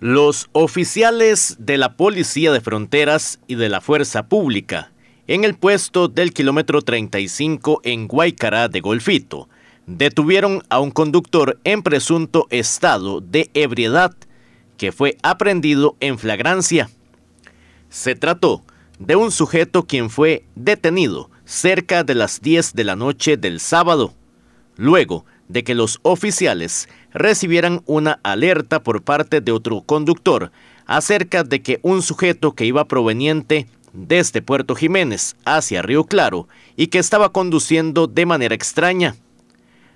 Los oficiales de la Policía de Fronteras y de la Fuerza Pública en el puesto del kilómetro 35 en Guaycará de Golfito detuvieron a un conductor en presunto estado de ebriedad que fue aprendido en flagrancia. Se trató de un sujeto quien fue detenido cerca de las 10 de la noche del sábado, luego de que los oficiales recibieran una alerta por parte de otro conductor acerca de que un sujeto que iba proveniente desde Puerto Jiménez hacia Río Claro y que estaba conduciendo de manera extraña,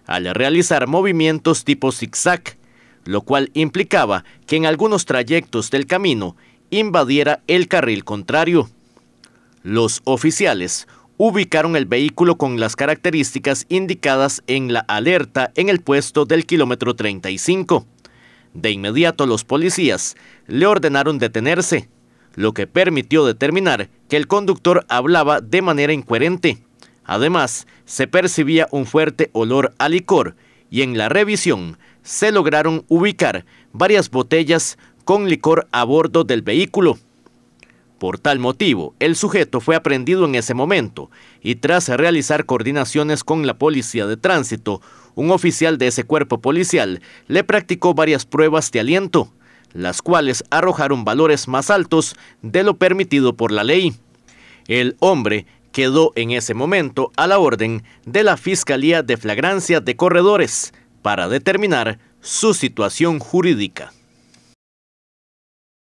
al realizar movimientos tipo zigzag, lo cual implicaba que en algunos trayectos del camino invadiera el carril contrario. Los oficiales ubicaron el vehículo con las características indicadas en la alerta en el puesto del kilómetro 35. De inmediato los policías le ordenaron detenerse, lo que permitió determinar que el conductor hablaba de manera incoherente. Además, se percibía un fuerte olor a licor y en la revisión se lograron ubicar varias botellas con licor a bordo del vehículo. Por tal motivo, el sujeto fue aprendido en ese momento y tras realizar coordinaciones con la policía de tránsito, un oficial de ese cuerpo policial le practicó varias pruebas de aliento, las cuales arrojaron valores más altos de lo permitido por la ley. El hombre quedó en ese momento a la orden de la Fiscalía de Flagrancia de Corredores para determinar su situación jurídica.